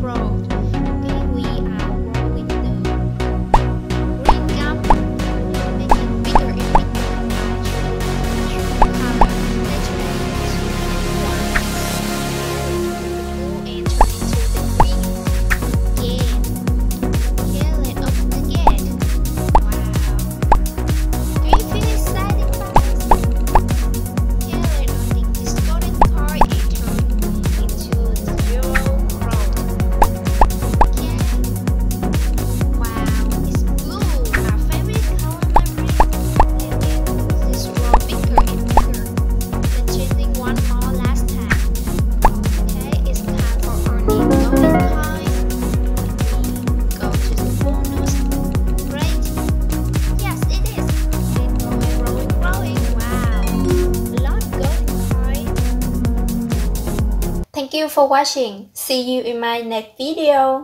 the road. Thank you for watching. See you in my next video.